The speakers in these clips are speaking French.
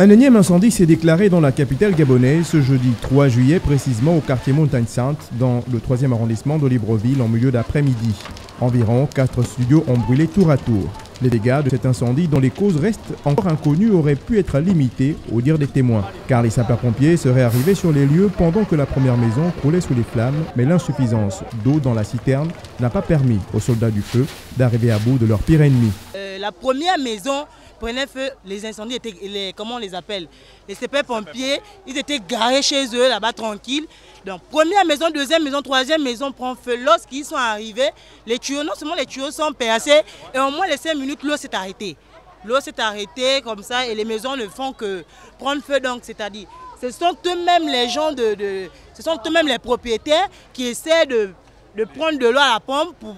Un énième incendie s'est déclaré dans la capitale gabonaise ce jeudi 3 juillet, précisément au quartier Montagne Sainte, dans le 3e arrondissement de Libreville, en milieu d'après-midi. Environ 4 studios ont brûlé tour à tour. Les dégâts de cet incendie, dont les causes restent encore inconnues, auraient pu être limités, au dire des témoins, car les sapeurs-pompiers seraient arrivés sur les lieux pendant que la première maison croulait sous les flammes, mais l'insuffisance d'eau dans la citerne n'a pas permis aux soldats du feu d'arriver à bout de leur pire ennemi. Euh, la première maison prenait feu, les incendies étaient, les, comment on les appelle Les sapeurs-pompiers, ils étaient garés chez eux, là-bas, tranquilles. Donc, première maison, deuxième maison, troisième maison prend feu. Lorsqu'ils sont arrivés, les tuyaux, non seulement les tuyaux sont percés, et au moins les cinq minutes, l'eau s'est arrêtée. L'eau s'est arrêtée comme ça, et les maisons ne font que prendre feu. Donc, c'est-à-dire, ce sont eux-mêmes les gens de, ce sont eux-mêmes les propriétaires qui essaient de prendre de l'eau à la pompe pour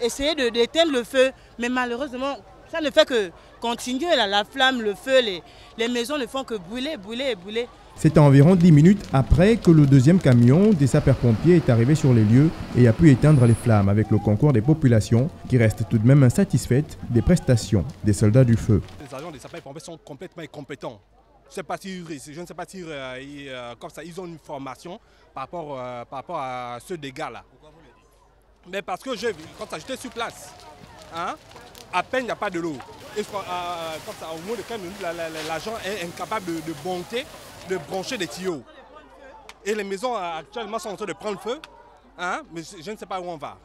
essayer d'éteindre le feu. Mais malheureusement, ça ne fait que continuer. la flamme, le feu, les, les maisons ne font que brûler, brûler et brûler. C'est environ 10 minutes après que le deuxième camion des sapeurs-pompiers est arrivé sur les lieux et a pu éteindre les flammes avec le concours des populations qui restent tout de même insatisfaites des prestations des soldats du feu. Les agents des sapeurs-pompiers sont complètement incompétents. Je, je ne sais pas si euh, euh, comme ça, ils ont une formation par rapport, euh, par rapport à ce dégât-là. Mais parce que je, quand j'étais sur place, hein, à peine il n'y a pas de l'eau. Et comme ça, au moins de 15 minutes, l'agent est incapable de, monter, de brancher des tuyaux. Et les maisons actuellement sont en train de prendre feu, hein, mais je ne sais pas où on va.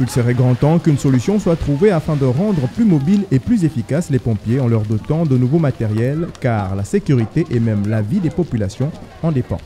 Il serait grand temps qu'une solution soit trouvée afin de rendre plus mobiles et plus efficaces les pompiers en leur dotant de nouveaux matériels, car la sécurité et même la vie des populations en dépend.